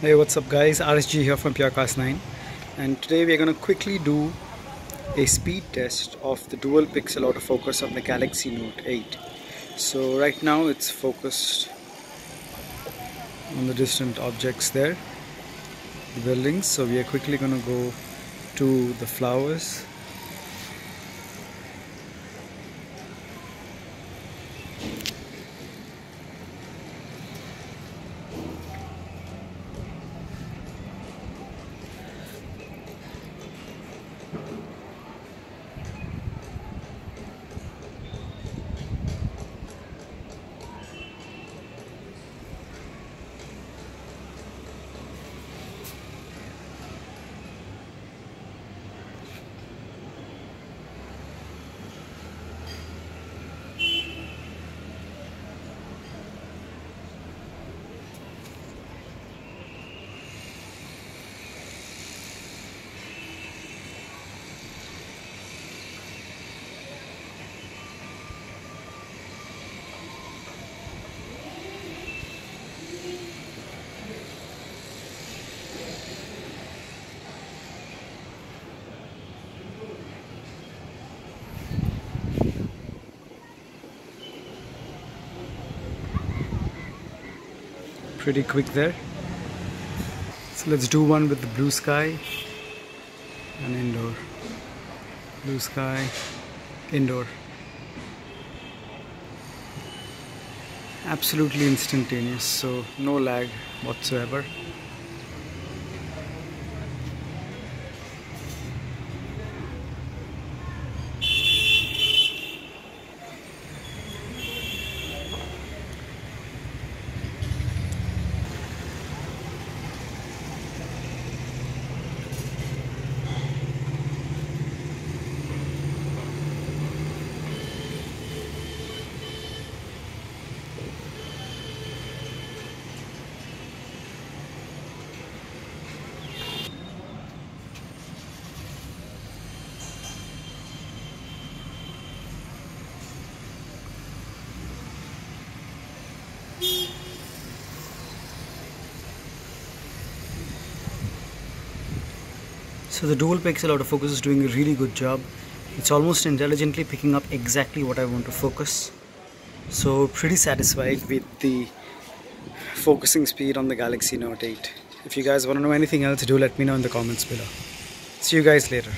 Hey what's up guys? RSG here from Purecast 9 and today we're going to quickly do a speed test of the dual pixel autofocus of the Galaxy Note 8 so right now it's focused on the distant objects there the buildings. So we are quickly going to go to the flowers pretty quick there. So let's do one with the blue sky and indoor. Blue sky indoor. Absolutely instantaneous so no lag whatsoever So the dual pixel autofocus is doing a really good job. It's almost intelligently picking up exactly what I want to focus. So pretty satisfied with the focusing speed on the Galaxy Note 8. If you guys want to know anything else, do let me know in the comments below. See you guys later.